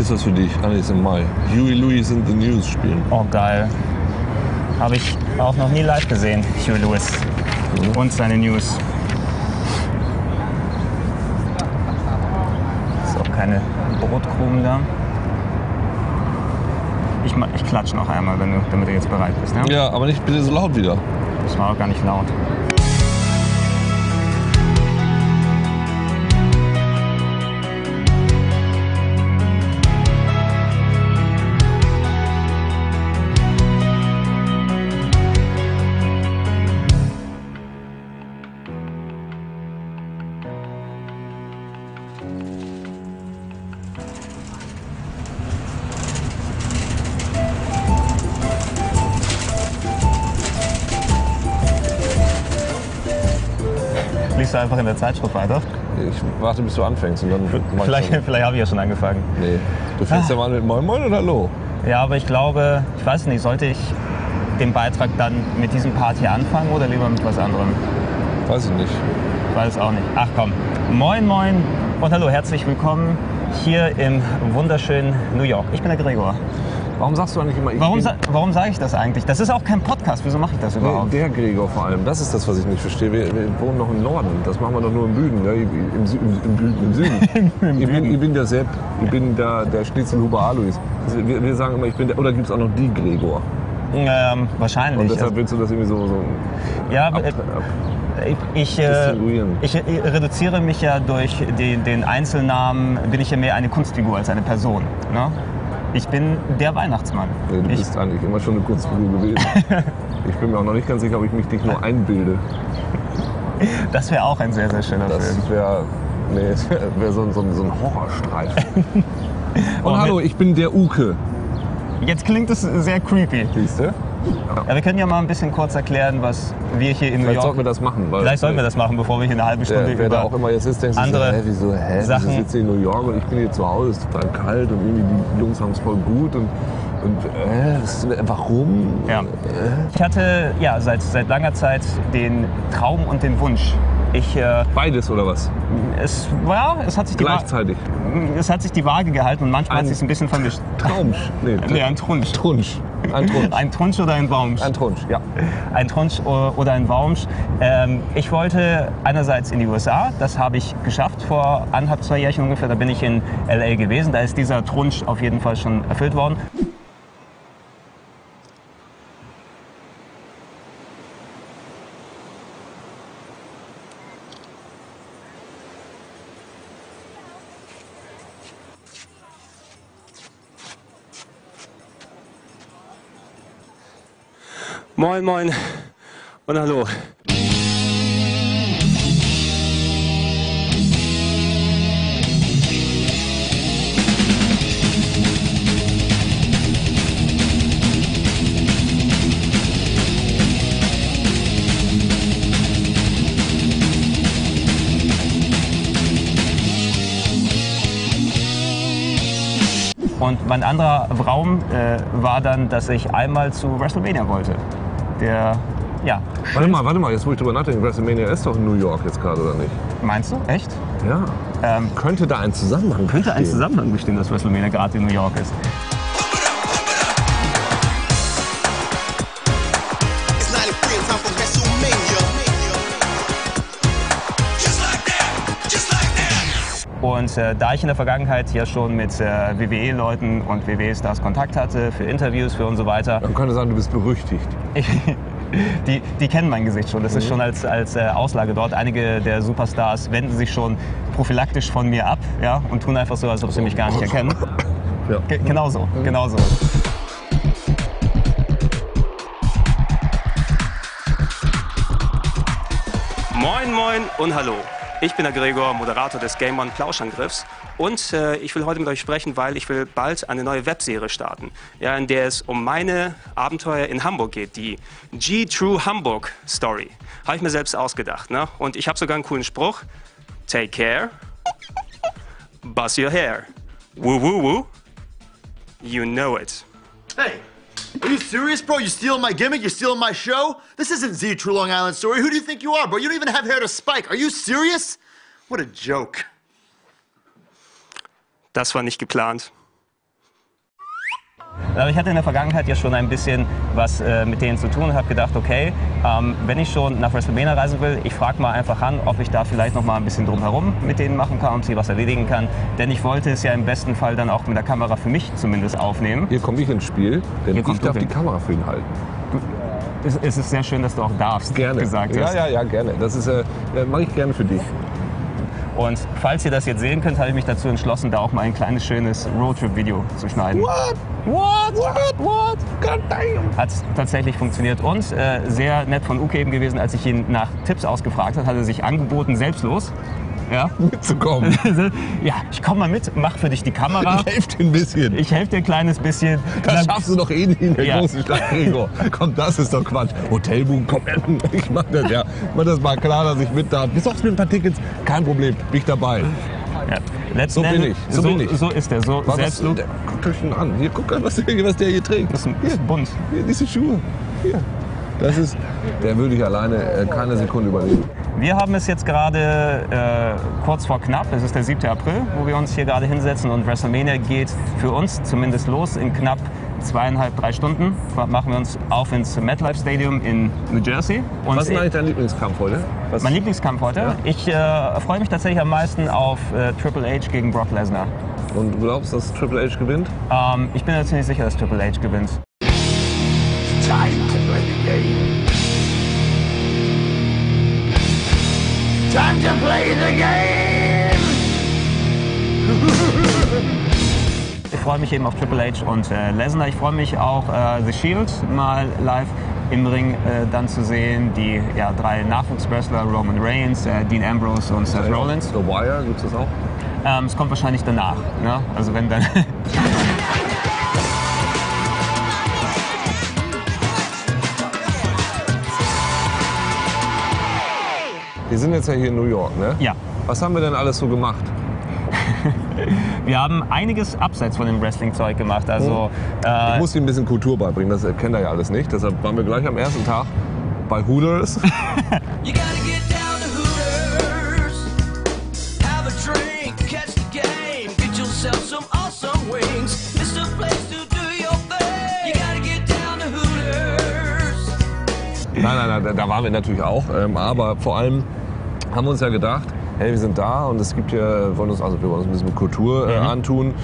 ist das für dich? Ah, nee, ist im Mai. Huey Lewis in the News spielen. Oh, geil. Habe ich auch noch nie live gesehen, Huey Lewis. Und seine News. Ist auch keine Brotkrumen da. Ich, ich klatsch noch einmal, wenn du, damit du jetzt bereit bist. Ja? Ja, aber nicht bitte so laut wieder. Das war auch gar nicht laut. Liest du einfach in der Zeitschrift weiter? Ich warte, bis du anfängst und dann Vielleicht, schon. vielleicht habe ich ja schon angefangen. Nee. Du fängst ja mal mit Moin Moin oder Hallo? Ja, aber ich glaube, ich weiß nicht, sollte ich den Beitrag dann mit diesem Part hier anfangen oder lieber mit was anderem? Weiß ich nicht. Weiß auch nicht. Ach komm. Moin, moin und hallo, herzlich willkommen hier im wunderschönen New York. Ich bin der Gregor. Warum sagst du eigentlich immer, ich Warum, sa warum sage ich das eigentlich? Das ist auch kein Podcast. Wieso mache ich das Nee, überhaupt? der Gregor vor allem, das ist das, was ich nicht verstehe. Wir, wir wohnen noch im Norden, das machen wir doch nur im Büden, ne? Im, Sü im, im, im Süden. ich, bin, ich bin der Sepp, ich bin der, der Schnitzelhuber Alois. Also wir, wir sagen immer, ich bin der, oder gibt es auch noch die Gregor? Ähm, Und wahrscheinlich. deshalb willst du das irgendwie so, so ja, ab, äh, ab, ich, äh, ich äh, reduziere mich ja durch den, den Einzelnamen, bin ich ja mehr eine Kunstfigur als eine Person. Ne? Ich bin der Weihnachtsmann. Nee, du ich, bist eigentlich immer schon eine Kunstfigur gewesen. ich bin mir auch noch nicht ganz sicher, ob ich mich dich nur einbilde. das wäre auch ein sehr, sehr schöner Film. Das wäre nee, wär so, ein- so, ein- so ein Horrorstreifen. Und Oh, hallo, ich bin der Uke. Jetzt klingt es sehr creepy. Siehst du? Ja, wir können ja mal ein bisschen kurz erklären, was wir hier in New Vielleicht York... sollten wir das machen. Weil Vielleicht sollten wir das machen, bevor wir hier eine halbe Stunde Der, wer über... da auch immer jetzt ist, denkt andere so, hä, wieso, hä, Sachen- wieso sitzt ihr in New York und ich bin hier zu Hause, es ist total kalt und irgendwie die Jungs haben es voll gut und, und äh, warum? Ja. Äh, Ich hatte ja seit, seit langer Zeit den Traum und den Wunsch. Ich, äh, beides oder was? es, ja, es hat sich die Wa- Gleichzeitig. es hat sich die Waage gehalten und manchmal Ein- hat sich ein bisschen vermischt. Traumsch. Nee, Nee, ein Trunsch. Trunsch. Ein Trunsch. Ein Trunsch oder ein Baumsch? Ein Trunsch, ja. ein Trunsch oder ein Baumsch. Ähm, ich wollte einerseits in die USA, das habe ich geschafft vor anderthalb, zwei Jahren ungefähr. Da bin ich in LA gewesen. Da ist dieser Trunsch auf jeden Fall schon erfüllt worden. Moin, moin und hallo. Und mein anderer Traum äh, war dann, dass ich einmal zu WrestleMania wollte. Der, ja, Warte mal, warte mal, jetzt wo ich drüber nachdenke, WrestleMania ist doch in New York jetzt gerade, oder nicht? meinst du? Echt? Ja. Ähm, Könnte da ein Zusammenhang könnte ein bestehen? Zusammenhang bestehen, dass WrestleMania gerade in New York ist. Und äh, da ich in der Vergangenheit ja schon mit äh, WWE-Leuten und WWE-Stars Kontakt hatte für Interviews, für und so weiter, Man könnte sagen, du bist berüchtigt. ich, die, die kennen mein Gesicht schon. Das ist schon als, als äh, Auslage dort. Einige der Superstars wenden sich schon prophylaktisch von mir ab ja, und tun einfach so, als ob sie mich gar nicht erkennen. Ja. Ge genau so, genau so. Moin, moin und hallo. Ich bin der Gregor, Moderator des Game On Plauschangriffs. Und äh, ich will heute mit euch sprechen, weil ich will bald eine neue Webserie starten, ja, in der es um meine Abenteuer in Hamburg geht, die G-True Hamburg Story. Habe ich mir selbst ausgedacht. Ne? Und ich habe sogar einen coolen Spruch. Take care, buzz your hair. Woo woo woo. You know it. Hey, are you serious, bro? You stealing my gimmick? You're stealing my show? This isn't Z True Long Island Story. Who do you think you are, bro? You don't even have hair to spike. Are you serious? What a joke. Das war nicht geplant. Aber ich hatte in der Vergangenheit ja schon ein bisschen was äh, mit denen zu tun und habe gedacht, okay, ähm, wenn ich schon nach WrestleMania reisen will, ich frage mal einfach an, ob ich da vielleicht noch mal ein bisschen drumherum mit denen machen kann und sie was erledigen kann. Denn ich wollte es ja im besten Fall dann auch mit der Kamera für mich zumindest aufnehmen. Hier komme ich ins Spiel, denn Hier ich darf du die. Kamera für ihn halten. Es, es ist sehr schön, dass du auch darfst, Gerne. gesagt ja, hast. ja, ja, gerne. Das ist, äh, äh, mache ich gerne für dich. Und falls ihr das jetzt sehen könnt, habe ich mich dazu entschlossen, da auch mal ein kleines, schönes Roadtrip-Video zu schneiden. What? What? What? What? God damn. Hat tatsächlich funktioniert. Und äh, sehr nett von Uke eben gewesen, als ich ihn nach Tipps ausgefragt habe, hat er sich angeboten, selbstlos. Ja, Mitzukommen. ja ich komme mal mit, mach für dich die Kamera. Ich helfe dir ein bisschen. Ich helfe dir ein kleines bisschen. Das Dann- schaffst du doch eh nicht in der Ja. großen Stadt, Gregor. Komm, das ist doch Quatsch. Hotelbuchen, komm, ich mach das, ja. Mach das mal klar, dass ich mit da. Besorgst mir ein paar Tickets, kein Problem, bin ich dabei. Ja. Letzten So bin ich, so bin ich. So ist er, so Was, selbstlos. der, guckt euch den an. Hier, guck an, was der, was der hier trägt. Das ist, das ist bunt. Hier, diese Schuhe. Hier. Das ist, der würde ich alleine äh, keine Sekunde überleben. Wir haben es jetzt gerade äh, kurz vor knapp, es ist der 7. April, wo wir uns hier gerade hinsetzen und WrestleMania geht für uns zumindest los. In knapp zweieinhalb, drei Stunden machen wir uns auf ins MetLife Stadium in New Jersey. Und Was ist eigentlich dein Lieblingskampf heute? Was? mein Lieblingskampf heute? Ja. Ich äh, freue mich tatsächlich am meisten auf äh, Triple H gegen Brock Lesnar. Und du glaubst, dass Triple H gewinnt? Ähm, ich bin mir ziemlich sicher, dass Triple H gewinnt. Time Time to play the game. Ich freue mich eben auf Triple H und äh, Lesnar. Ich freue mich auch, äh, The Shield mal live im Ring äh, dann zu sehen. Die ja, drei Nachwuchswrestler, Roman Reigns, äh, Dean Ambrose und Seth Rollins. The Wire, gibt's das auch? Ähm, es kommt wahrscheinlich danach. Ne? Also wenn dann... sind jetzt ja hier in New York, ne? ja, Was haben wir denn alles so gemacht? wir haben einiges abseits von dem Wrestling-Zeug gemacht. Also äh, Ich muss ihm ein bisschen Kultur beibringen, das kennt er ja alles nicht. Deshalb waren wir gleich am ersten Tag bei Hooters. You gotta get down to Hooters. Have a drink, catch the game. Get yourself some awesome wings. It's the place to do your thing. You gotta get down to Hooters. nein, nein, nein, da- da waren wir natürlich auch. Ähm, aber vor allem haben wir uns ja gedacht, hey, wir sind da und es gibt ja, wollen uns, also wir wollen uns ein bisschen mit Kultur äh, Mhm. antun.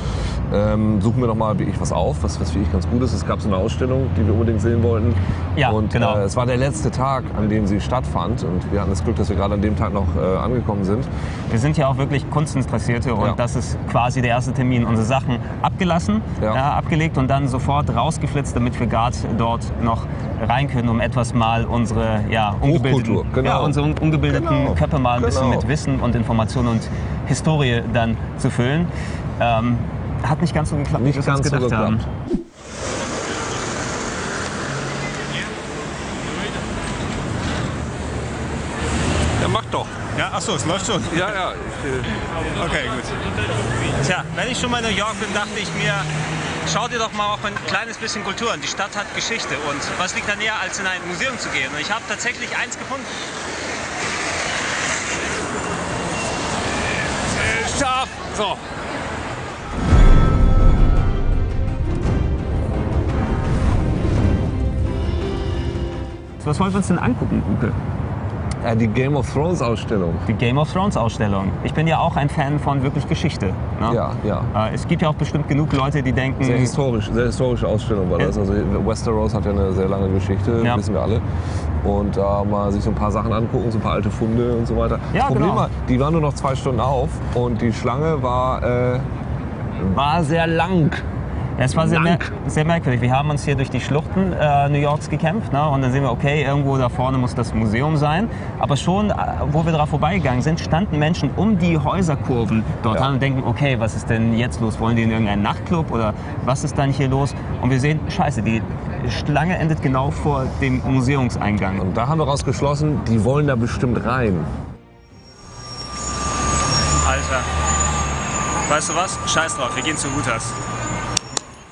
Ähm, suchen wir noch mal wirklich was auf, was, was wirklich ganz gut ist. Es gab so eine Ausstellung, die wir unbedingt sehen wollten. Ja, und genau. äh, es war der letzte Tag, an dem sie stattfand. Und wir hatten das Glück, dass wir gerade an dem Tag noch äh, angekommen sind. Wir sind ja auch wirklich Kunstinteressierte und Ja. das ist quasi der erste Termin. Unsere Sachen abgelassen, Ja. ja, abgelegt und dann sofort rausgeflitzt, damit wir gerade dort noch rein können, um etwas mal unsere ja, ungebildeten, genau. ja, unsere un- ungebildeten Genau, Köpfe mal ein bisschen genau. mit Wissen und Information und Historie dann zu füllen. Ähm, hat nicht ganz so geklappt, Nicht wie wir es uns ganz so gedacht haben. Ja, mach doch. Ja, achso, es läuft schon. Ja, ja. Ich, äh, Okay, gut. Tja, wenn ich schon mal in New York bin, dachte ich mir, schau dir doch mal auch ein kleines bisschen Kultur an. Die Stadt hat Geschichte und was liegt da näher, als in ein Museum zu gehen? Und ich habe tatsächlich eins gefunden. So. Was wollen wir uns denn angucken, Uke? Ja, die Game of Thrones Ausstellung. Die Game of Thrones Ausstellung. Ich bin ja auch ein Fan von wirklich Geschichte. Ne? Ja, ja. Äh, Es gibt ja auch bestimmt genug Leute, die denken, Sehr historisch, sehr historische Ausstellung war das. Also Westeros hat ja eine sehr lange Geschichte, Ja. wissen wir alle. Und da mal sich so ein paar Sachen angucken, so ein paar alte Funde und so weiter. Ja, das Problem genau. war, die waren nur noch zwei Stunden auf und die Schlange war, äh, war sehr lang. Es war sehr, mer sehr merkwürdig. Wir haben uns hier durch die Schluchten äh, New Yorks gekämpft ne? und dann sehen wir, okay, irgendwo da vorne muss das Museum sein. Aber schon, äh, wo wir daran vorbeigegangen sind, standen Menschen um die Häuserkurven dort Ja. an und denken, okay, was ist denn jetzt los? Wollen die in irgendeinen Nachtclub oder was ist dann hier los? Und wir sehen, scheiße, die Schlange endet genau vor dem Museumseingang. Und da haben wir rausgeschlossen, die wollen da bestimmt rein. Alter, weißt du was? Scheiß drauf, wir gehen zu Hooters.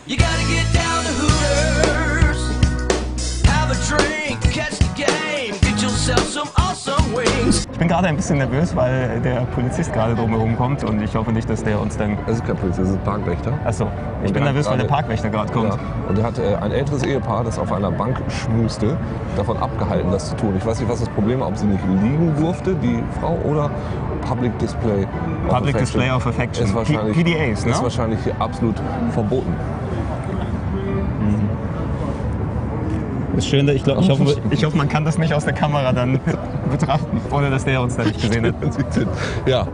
You gotta get down to Hooters. Have a drink, catch the game. Get yourself some awesome wings. Ich bin gerade ein bisschen nervös, weil der Polizist gerade drumherum kommt und ich hoffe nicht, dass der uns dann. Das ist kein Polizist, das ist ein Parkwächter. Achso, ich Und bin nervös, weil der Parkwächter gerade kommt. Ja. Und er hat äh, ein älteres Ehepaar, das auf einer Bank schmuste, davon abgehalten, das zu tun. Ich weiß nicht, was das Problem war, ob sie nicht liegen durfte, die Frau, oder Public Display of Public Affection. Display of Affection. Ist wahrscheinlich, P- PDAs, ne? Ist wahrscheinlich hier absolut verboten. Ist schön, ich, glaub, ich, hoffe, ich hoffe, man kann das nicht aus der Kamera dann betrachten, ohne dass der uns da nicht gesehen hat. ja,